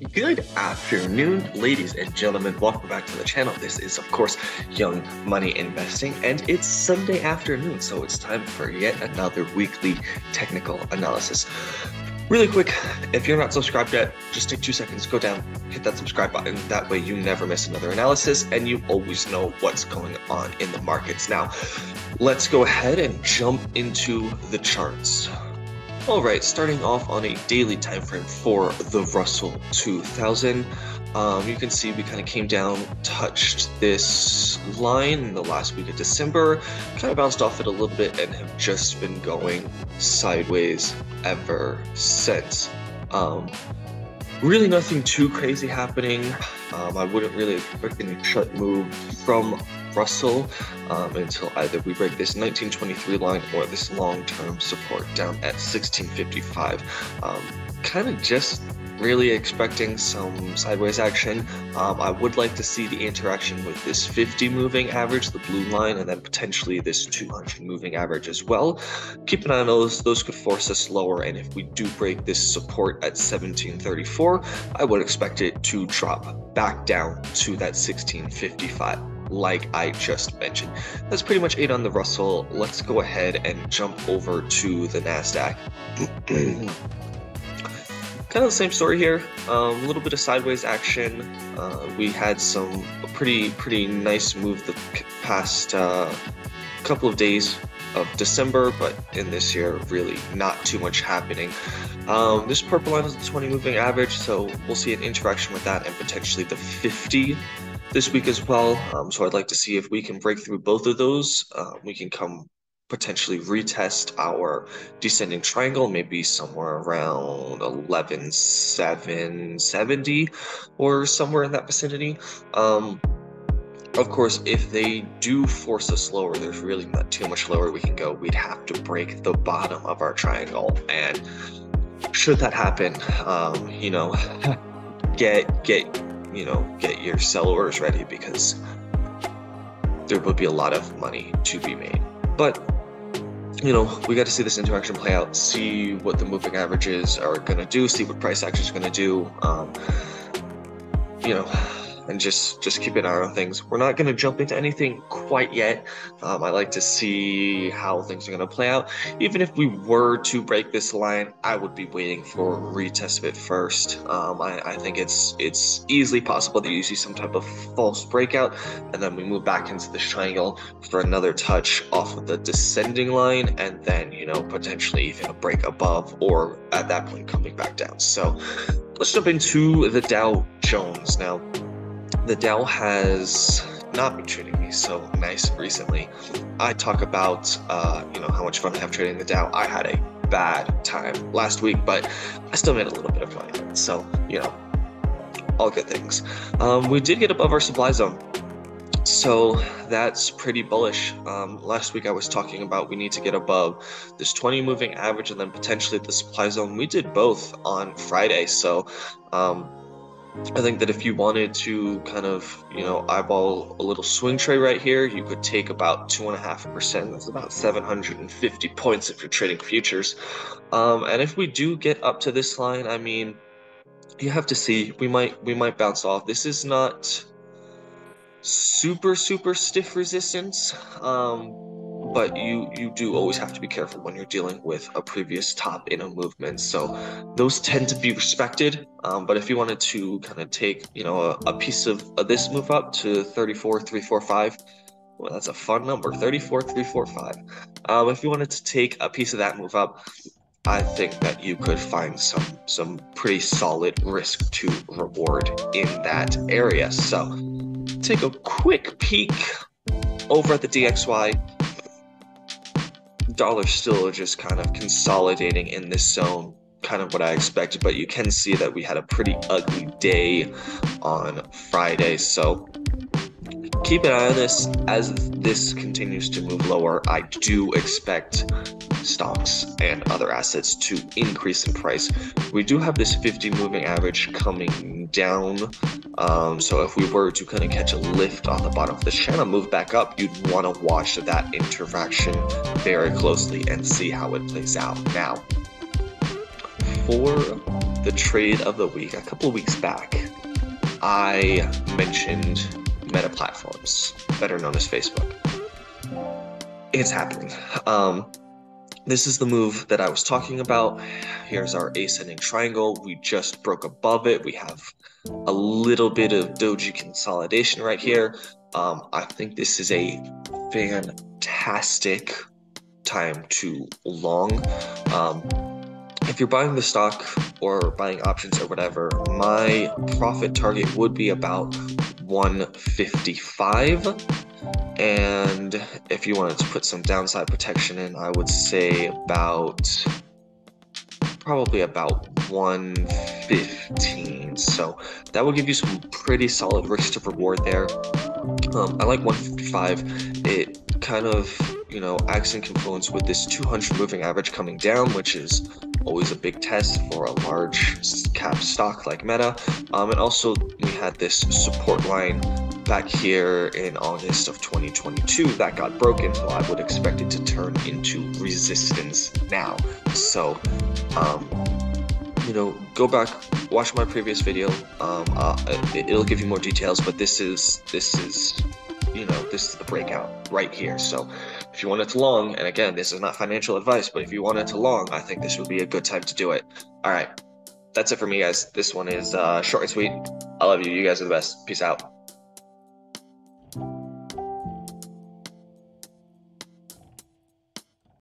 Good afternoon, ladies and gentlemen. Welcome back to the channel. This is, of course, Young Money Investing, and it's Sunday afternoon, so it's time for yet another weekly technical analysis. Really quick, if you're not subscribed yet, just take two seconds, go down, hit that subscribe button. That way, you never miss another analysis and you always know what's going on in the markets. Now, let's go ahead and jump into the charts. Alright, starting off on a daily time frame for the Russell 2000. Um, you can see we kind of came down, touched this line in the last week of December, kind of bounced off it a little bit, and have just been going sideways ever since. Um, really nothing too crazy happening. Um, I wouldn't really expect any shut move from Russell um, until either we break this 1923 line or this long-term support down at 1655. Um, kind of just really expecting some sideways action. Um, I would like to see the interaction with this 50 moving average, the blue line, and then potentially this 200 moving average as well. Keep an eye on those. Those could force us lower, and if we do break this support at 1734, I would expect it to drop back down to that 1655 like I just mentioned. That's pretty much it on the Russell. Let's go ahead and jump over to the NASDAQ. kind of the same story here. Um, a little bit of sideways action. Uh, we had some pretty pretty nice move the past uh, couple of days of December, but in this year, really not too much happening. Um, this purple line is the 20 moving average, so we'll see an interaction with that and potentially the 50 this week as well. Um, so I'd like to see if we can break through both of those. Uh, we can come potentially retest our descending triangle, maybe somewhere around 11,770 or somewhere in that vicinity. Um, of course, if they do force us lower, there's really not too much lower we can go. We'd have to break the bottom of our triangle. And should that happen, um, you know, get, get, you know, get your sell orders ready because there would be a lot of money to be made. But you know, we got to see this interaction play out, see what the moving averages are going to do, see what price action is going to do. Um, you know, and just just keep an eye on things. We're not going to jump into anything quite yet. Um, I like to see how things are going to play out. Even if we were to break this line, I would be waiting for a retest of it first. Um, I, I think it's it's easily possible that you see some type of false breakout, and then we move back into this triangle for another touch off of the descending line, and then you know potentially even a break above, or at that point coming back down. So let's jump into the Dow Jones now the Dow has not been treating me so nice recently. I talk about, uh, you know, how much fun I have trading the Dow. I had a bad time last week, but I still made a little bit of money. So, you know, all good things. Um, we did get above our supply zone. So that's pretty bullish. Um, last week I was talking about we need to get above this 20 moving average and then potentially the supply zone. We did both on Friday. So um, I think that if you wanted to kind of, you know, eyeball a little swing trade right here, you could take about two and a half percent. That's about 750 points if you're trading futures. Um, and if we do get up to this line, I mean, you have to see. We might we might bounce off. This is not super super stiff resistance. Um, but you you do always have to be careful when you're dealing with a previous top in a movement. So those tend to be respected. Um, but if you wanted to kind of take you know a, a piece of, of, this move up to 34 345 well that's a fun number 34 345 um, if you wanted to take a piece of that move up I think that you could find some some pretty solid risk to reward in that area. So take a quick peek over at the DXY dollar still just kind of consolidating in this zone kind of what I expected, but you can see that we had a pretty ugly day on Friday. So keep an eye on this as this continues to move lower. I do expect stocks and other assets to increase in price. We do have this 50 moving average coming down. Um, so if we were to kind of catch a lift on the bottom of the channel, move back up, you'd want to watch that interaction very closely and see how it plays out. Now, for the trade of the week, a couple of weeks back, I mentioned Meta platforms, better known as Facebook. It's happening. Um, this is the move that I was talking about. Here's our ascending triangle. We just broke above it. We have a little bit of doji consolidation right here. Um, I think this is a fantastic time to long. Um, if you're buying the stock or buying options or whatever, my profit target would be about 155. And if you wanted to put some downside protection in, I would say about probably about 115. So that will give you some pretty solid risk to reward there. Um, I like 155. It kind of, you know, acts in confluence with this 200 moving average coming down, which is always a big test for a large cap stock like Meta. Um, and also, we had this support line back here in August of 2022 that got broken, so I would expect it to turn into resistance now. So, um, you know, go back, watch my previous video. Um, uh, it, will give you more details, but this is this is, you know, this is the breakout right here. So, if you want it to long, and again, this is not financial advice, but if you want it to long, I think this would be a good time to do it. All right, that's it for me, guys. This one is uh, short and sweet. I love you. You guys are the best. Peace out.